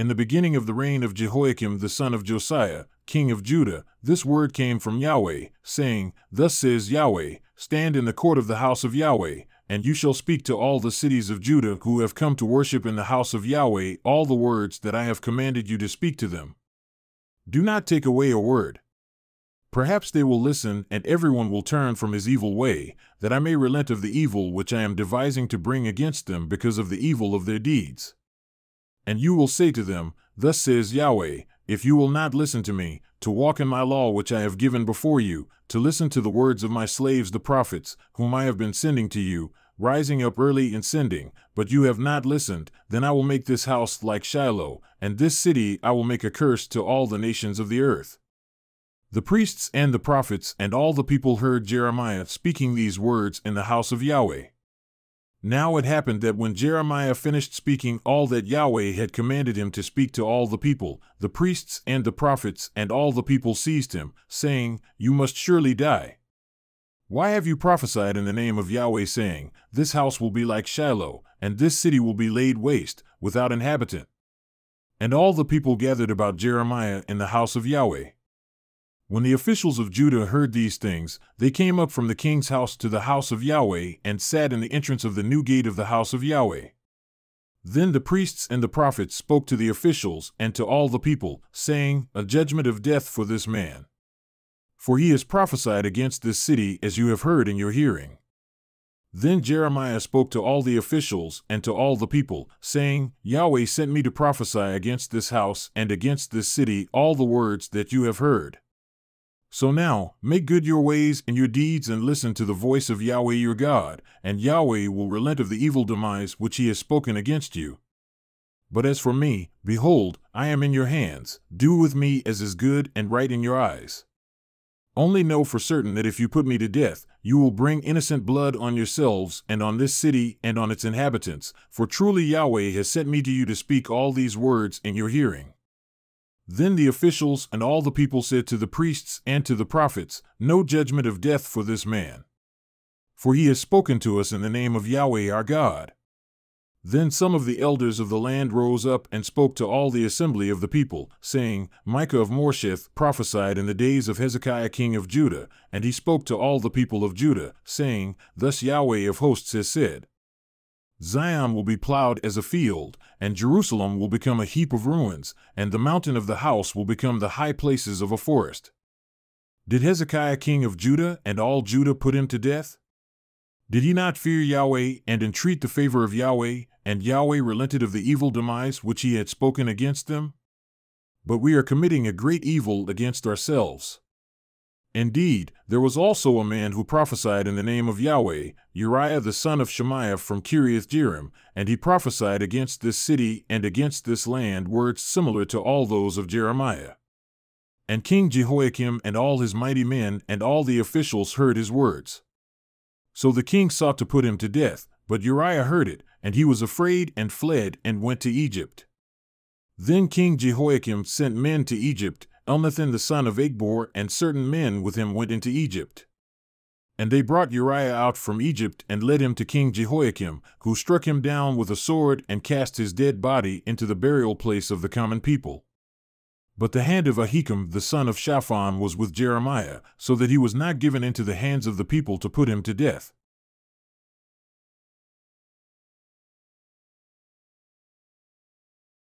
In the beginning of the reign of Jehoiakim the son of Josiah, king of Judah, this word came from Yahweh, saying, Thus says Yahweh, Stand in the court of the house of Yahweh, and you shall speak to all the cities of Judah who have come to worship in the house of Yahweh all the words that I have commanded you to speak to them. Do not take away a word. Perhaps they will listen, and everyone will turn from his evil way, that I may relent of the evil which I am devising to bring against them because of the evil of their deeds. And you will say to them, Thus says Yahweh, if you will not listen to me, to walk in my law which I have given before you, to listen to the words of my slaves the prophets, whom I have been sending to you, rising up early and sending, but you have not listened, then I will make this house like Shiloh, and this city I will make a curse to all the nations of the earth. The priests and the prophets and all the people heard Jeremiah speaking these words in the house of Yahweh. Now it happened that when Jeremiah finished speaking all that Yahweh had commanded him to speak to all the people, the priests and the prophets and all the people seized him, saying, You must surely die. Why have you prophesied in the name of Yahweh, saying, This house will be like Shiloh, and this city will be laid waste, without inhabitant? And all the people gathered about Jeremiah in the house of Yahweh. When the officials of Judah heard these things, they came up from the king's house to the house of Yahweh and sat in the entrance of the new gate of the house of Yahweh. Then the priests and the prophets spoke to the officials and to all the people, saying, A judgment of death for this man. For he has prophesied against this city as you have heard in your hearing. Then Jeremiah spoke to all the officials and to all the people, saying, Yahweh sent me to prophesy against this house and against this city all the words that you have heard. So now, make good your ways and your deeds and listen to the voice of Yahweh your God, and Yahweh will relent of the evil demise which he has spoken against you. But as for me, behold, I am in your hands. Do with me as is good and right in your eyes. Only know for certain that if you put me to death, you will bring innocent blood on yourselves and on this city and on its inhabitants, for truly Yahweh has sent me to you to speak all these words in your hearing. Then the officials and all the people said to the priests and to the prophets, No judgment of death for this man. For he has spoken to us in the name of Yahweh our God. Then some of the elders of the land rose up and spoke to all the assembly of the people, saying, Micah of Moresheth prophesied in the days of Hezekiah king of Judah, and he spoke to all the people of Judah, saying, Thus Yahweh of hosts has said, Zion will be plowed as a field, and Jerusalem will become a heap of ruins, and the mountain of the house will become the high places of a forest. Did Hezekiah king of Judah and all Judah put him to death? Did he not fear Yahweh and entreat the favor of Yahweh, and Yahweh relented of the evil demise which he had spoken against them? But we are committing a great evil against ourselves. Indeed, there was also a man who prophesied in the name of Yahweh, Uriah the son of Shemaiah from Kiriath Jearim, and he prophesied against this city and against this land words similar to all those of Jeremiah. And King Jehoiakim and all his mighty men and all the officials heard his words. So the king sought to put him to death, but Uriah heard it, and he was afraid and fled and went to Egypt. Then King Jehoiakim sent men to Egypt Elnathan the son of Achbor and certain men with him went into Egypt. And they brought Uriah out from Egypt and led him to King Jehoiakim, who struck him down with a sword and cast his dead body into the burial place of the common people. But the hand of Ahikam the son of Shaphan was with Jeremiah, so that he was not given into the hands of the people to put him to death.